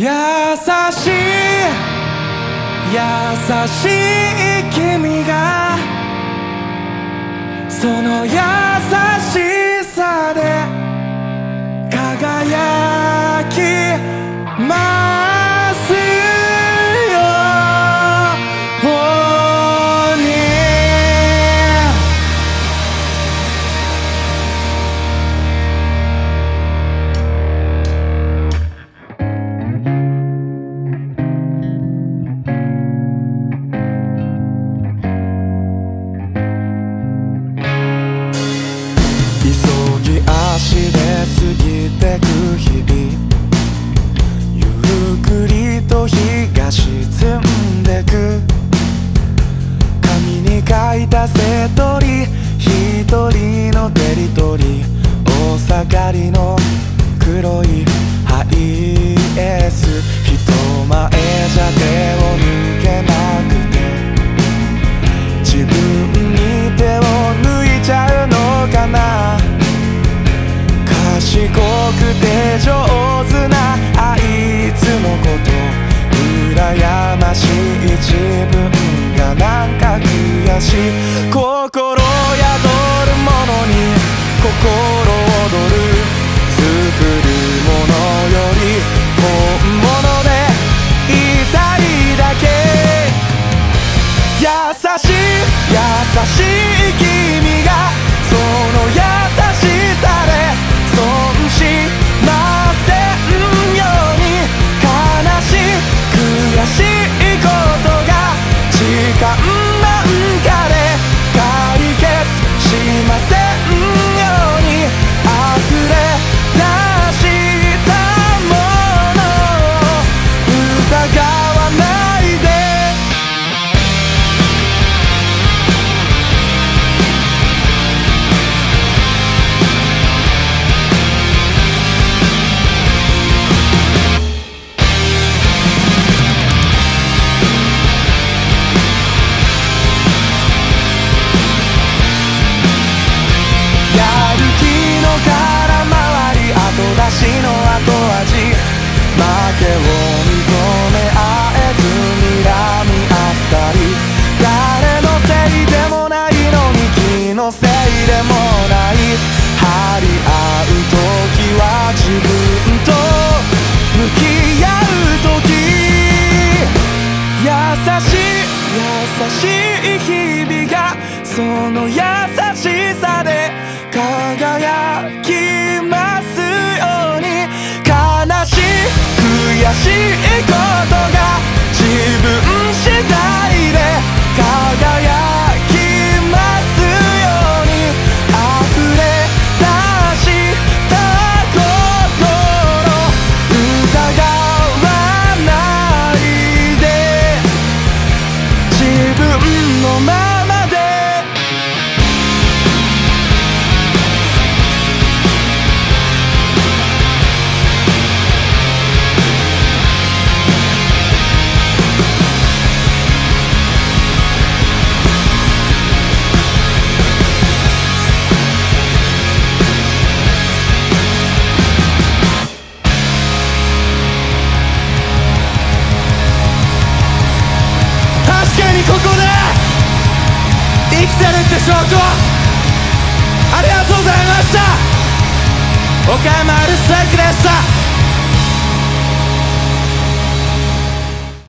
優しい優しい君がその優しさで輝くテトリ一人のデリトリー大盛りの黒い灰。その優しさで輝証拠ありがとうございました。岡山アルセクでした